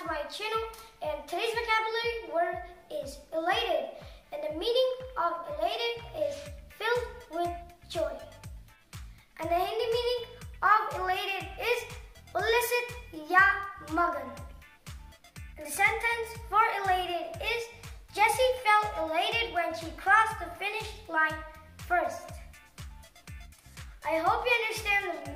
to my channel and today's vocabulary word is elated and the meaning of elated is filled with joy. And the Hindi meaning of elated is ulisit ya magan. And the sentence for elated is Jessie felt elated when she crossed the finish line first. I hope you understand the